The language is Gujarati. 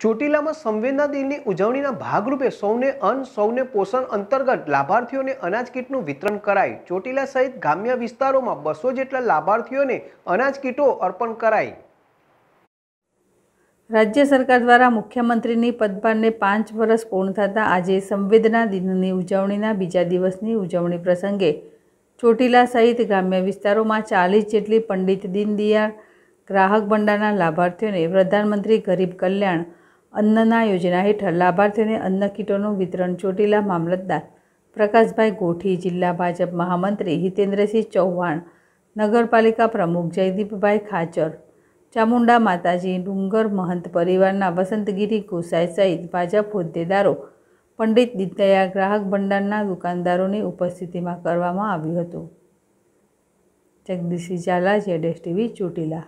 ચોટીલામાં સંવેદના દિનની ઉજવણીના ભાગરૂપે સૌને અન્ન, સૌને પોષણ અંતર્ગત લાભાર્થીઓને અનાજ કીટનું વિતરણ કરાય ચોટીલા સહિત ગ્રામ્ય વિસ્તારોમાં બસો જેટલા લાભાર્થીઓને અનાજ કીટો અર્પણ કરાઈ. રાજ્ય સરકાર દ્વારા મુખ્યમંત્રીની પદભારને પાંચ વર્ષ પૂર્ણ થતાં આજે સંવેદના દિનની ઉજવણીના બીજા દિવસની ઉજવણી પ્રસંગે ચોટીલા સહિત ગ્રામ્ય વિસ્તારોમાં ચાલીસ જેટલી પંડિત દીનદયાળ ગ્રાહક ભંડારના લાભાર્થીઓને પ્રધાનમંત્રી ગરીબ કલ્યાણ અન્નના યોજના હેઠળ લાભાર્થીઓને અન્ન કીટોનું વિતરણ, ચોટીલા મામલતદાર પ્રકાશભાઈ ગોઠી, જિલ્લા ભાજપ મહામંત્રી હિતેન્દ્રસિંહ ચૌહાણ, નગરપાલિકા પ્રમુખ જયદીપભાઈ ખાચર, ચામુંડા માતાજી, ડુંગર મહંત પરિવારના વસંતગીરી ગોસાઈ સહિત ભાજપ હોદ્દેદારો, પંડિત દીનદયા ગ્રાહક ભંડારના દુકાનદારોની ઉપસ્થિતિમાં કરવામાં આવ્યું હતું. જગદીશ ઝાલા જેડેશ ટીવી, ચોટીલા.